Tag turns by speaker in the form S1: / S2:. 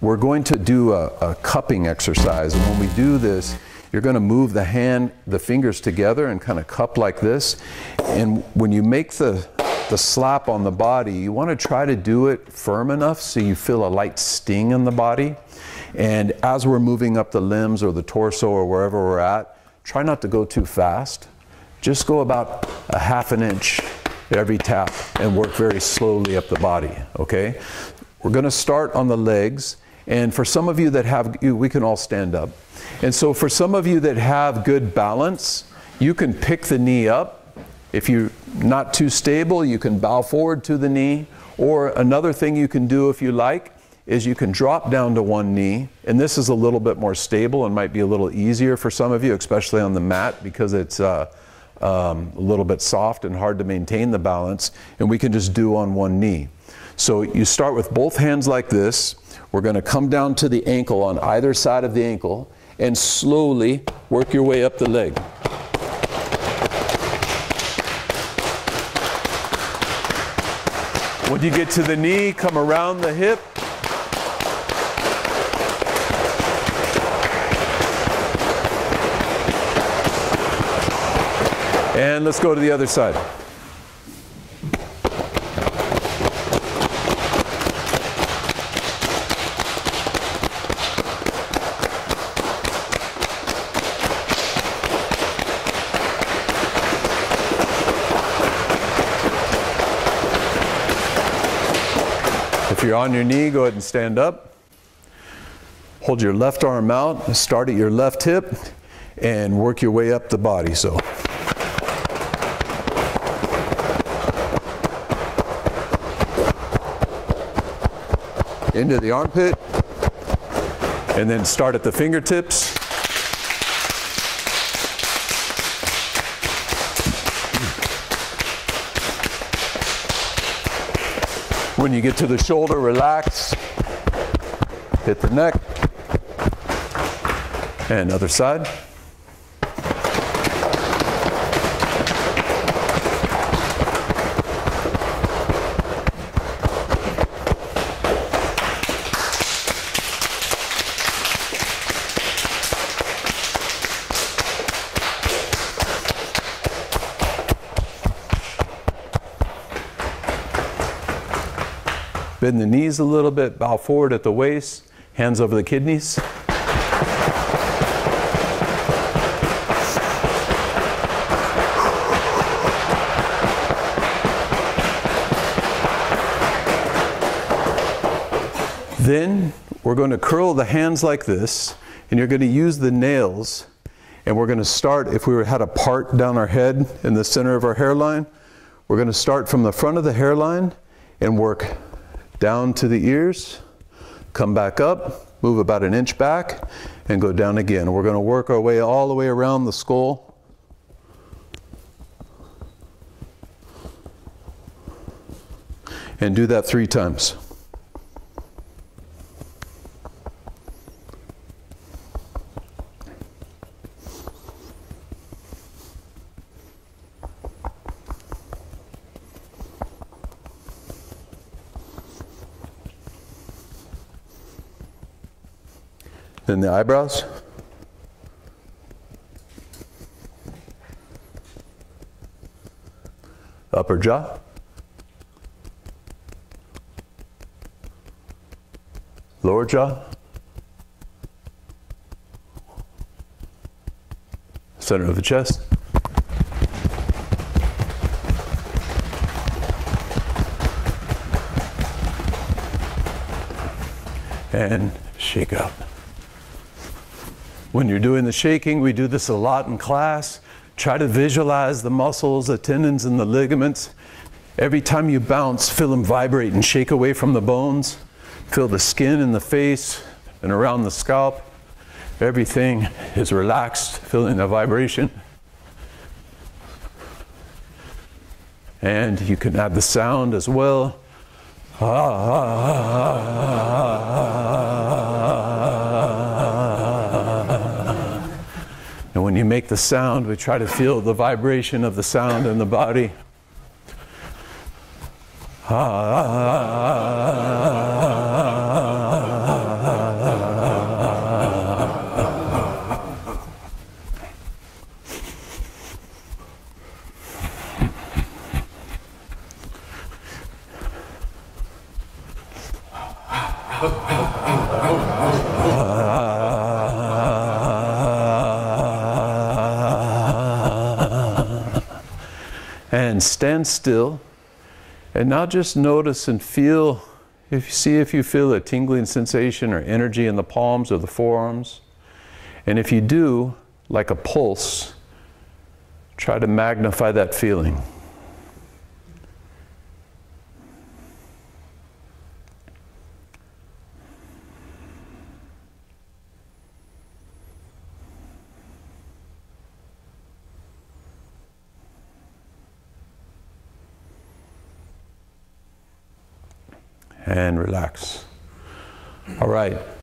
S1: we're going to do a, a cupping exercise. And when we do this, you're going to move the hand, the fingers together and kind of cup like this. And when you make the, the slap on the body, you want to try to do it firm enough so you feel a light sting in the body. And as we're moving up the limbs or the torso or wherever we're at, try not to go too fast. Just go about a half an inch every tap and work very slowly up the body, okay? We're going to start on the legs. And for some of you that have, we can all stand up. And so for some of you that have good balance, you can pick the knee up. If you're not too stable, you can bow forward to the knee. Or another thing you can do if you like is you can drop down to one knee. And this is a little bit more stable and might be a little easier for some of you, especially on the mat because it's uh, um, a little bit soft and hard to maintain the balance. And we can just do on one knee. So you start with both hands like this. We're going to come down to the ankle on either side of the ankle and slowly work your way up the leg. When you get to the knee, come around the hip. And let's go to the other side. You're on your knee, go ahead and stand up. Hold your left arm out, start at your left hip, and work your way up the body. So. Into the armpit, and then start at the fingertips. When you get to the shoulder, relax. Hit the neck. And other side. Bend the knees a little bit, bow forward at the waist, hands over the kidneys. Then we're going to curl the hands like this, and you're going to use the nails, and we're going to start, if we had a part down our head in the center of our hairline, we're going to start from the front of the hairline and work down to the ears, come back up, move about an inch back, and go down again. We're going to work our way all the way around the skull. And do that three times. Then the eyebrows. Upper jaw. Lower jaw. Center of the chest. And shake out. When you're doing the shaking, we do this a lot in class. Try to visualize the muscles, the tendons, and the ligaments. Every time you bounce, feel them vibrate and shake away from the bones. Feel the skin in the face and around the scalp. Everything is relaxed, feeling the vibration. And you can add the sound as well. Ah, ah, ah, and you make the sound. We try to feel the vibration of the sound in the body. and stand still and now just notice and feel if you see if you feel a tingling sensation or energy in the palms or the forearms. And if you do like a pulse try to magnify that feeling and relax. All right.